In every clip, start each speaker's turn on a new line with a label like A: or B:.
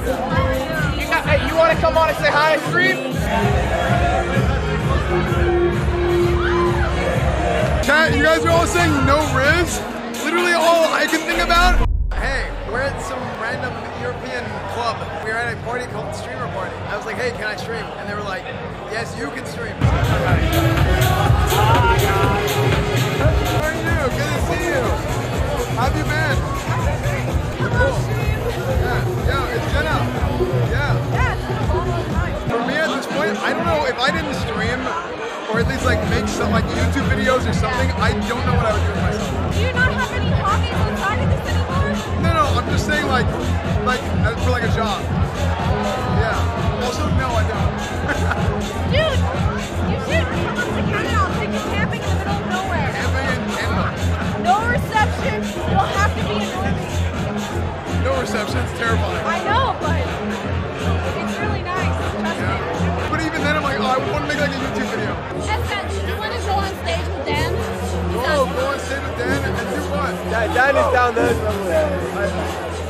A: You, got, hey, you want to come on and say hi on stream?
B: Chat, you guys are all saying no Riz. Literally all I can think about. Hey, we're at some random European club. We were at a party called Streamer Party. I was like, hey, can I stream? And they were like, yes, you can stream. How are you? Good to see you. How have you been? Cool. Yeah, yeah, it's Jenna. Yeah. For me at this point, I don't know if I didn't stream or at least like make some like YouTube videos or something, I don't know what I would do with myself.
C: Do you not have any hobbies outside of this anymore?
B: No, no, I'm just saying like, like uh, for like a job. Yeah. Also, no, I don't. want to make like YouTube video.
C: you want to go on stage with Dan?
B: Oh, go on stage with Dan and do what?
D: Dan is down there somewhere.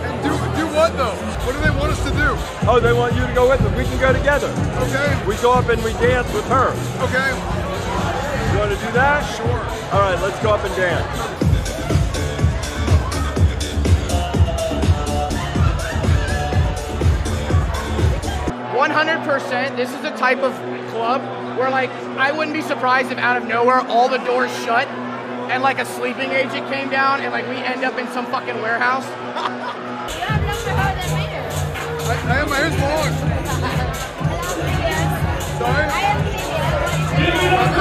B: And do do what though? What do they want us to do?
D: Oh, they want you to go with them. We can go together.
B: Okay.
D: We go up and we dance with her.
B: Okay.
D: You want to do that?
B: Sure.
D: All right, let's go up and dance.
A: 100%. This is the type of club where, like, I wouldn't be surprised if out of nowhere all the doors shut and, like, a sleeping agent came down and, like, we end up in some fucking warehouse.
C: You have longer hair than me.
B: I, I have my hair's long. Sorry?
C: I am
B: I'm Esfand.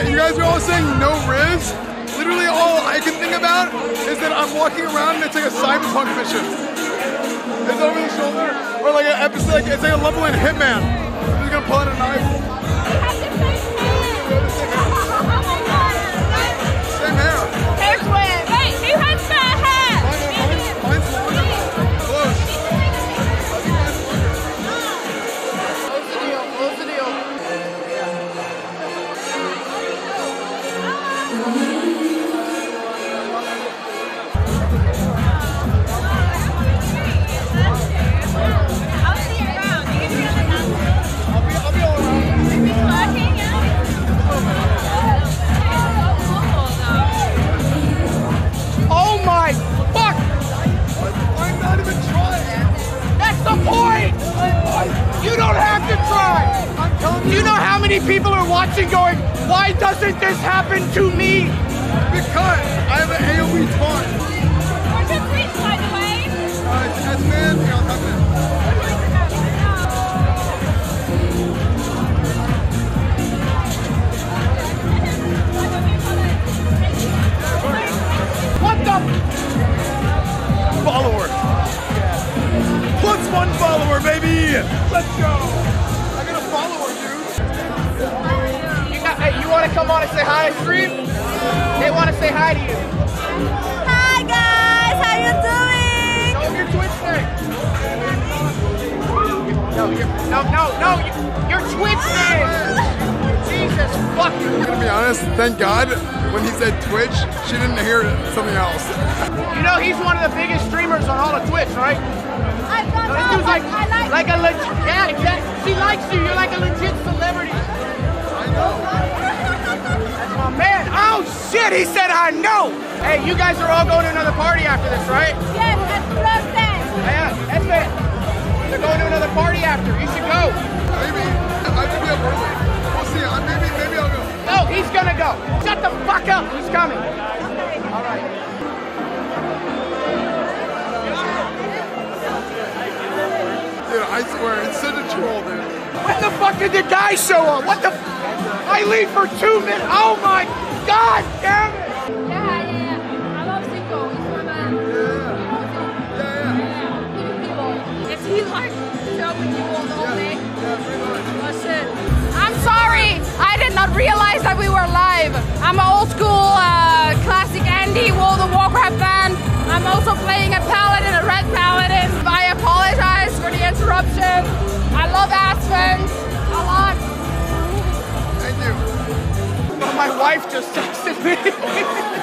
B: Chat, you guys are all saying no Riz. Literally all I can think about is that I'm walking around and it's like a cyberpunk mission. It's over the shoulder. Or like an episode, like it's like a level in Hitman. He's gonna pull out a knife.
A: Many people are watching going, why doesn't this happen to me?
B: Because I have an AoE taunt.
C: Where's your tweet, by the way?
B: Uh, it's Esfand. Here, I'll.
A: What the?
B: Follower. Plus one follower, baby. Let's go.
A: Come on and say hi on stream? They want to say hi to you.
C: Hi guys, how you doing?
A: Show them your Twitch name. No, no, no, no, your, your Twitch name. Jesus fucking.
B: I'm gonna be honest. Thank God when he said Twitch, she didn't hear something else.
A: You know he's one of the biggest streamers on all of Twitch, right?
C: I don't
A: No,
C: know,
A: this dude's like,
C: I like
A: like a legit. Yeah, exactly. She likes you. You're like a He said I know. Hey, you guys are all going to another party after this, right?
C: Yes, that's Thursday.
A: Yeah, that's it. They're going to another party after. You should go.
B: Maybe I could be up early. We'll see. I, maybe maybe I'll go.
A: No, he's gonna go. Shut the fuck up. He's coming. All right.
B: Dude, I swear it's such a troll, dude.
A: When the fuck did the guy show up? What the? F- I leave for two minutes. Oh my God damn it!
C: Yeah, yeah, yeah. I love Zico. He's my man.
B: Yeah. Yeah,
C: yeah. yeah. If he like dealt you all the whole
B: yeah,
C: that's it. I'm sorry. I did not realize that we were live. I'm an old school uh, classic Andy World of Warcraft fan. I'm also playing a paladin, a
A: ret paladin.
B: I apologize for the interruption. I
A: love Aspen a lot. My wife just texted me.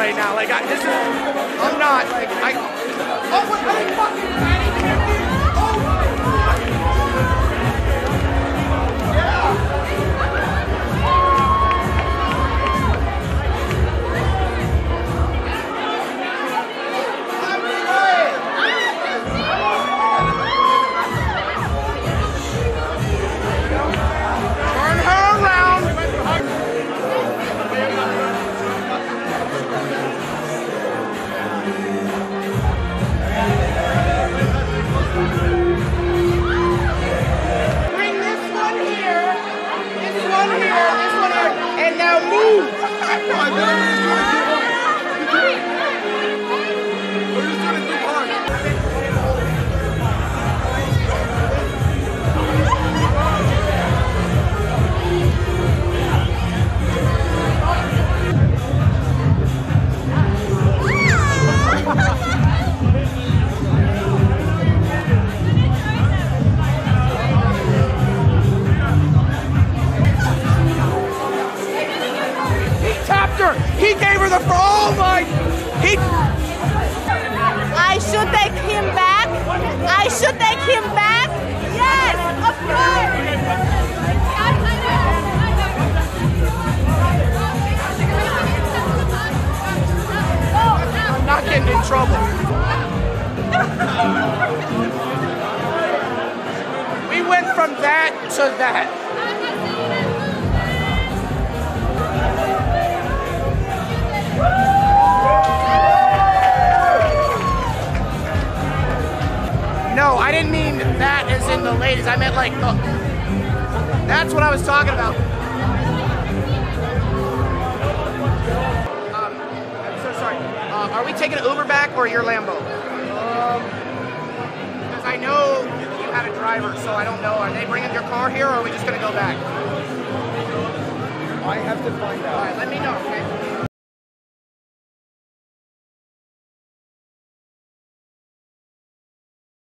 A: right now. Like I, this is. I'm not. Like I. Oh, what? Fucking move. In trouble. we went from that to that. No, I didn't mean that as in the ladies. I meant like the. That's what I was talking about. We taking an Uber back or your Lambo? Um, because I know you had a driver, so I don't know. Are they bringing your car here, or are we just gonna go back?
B: I have to find out.
A: right, let me know. Okay.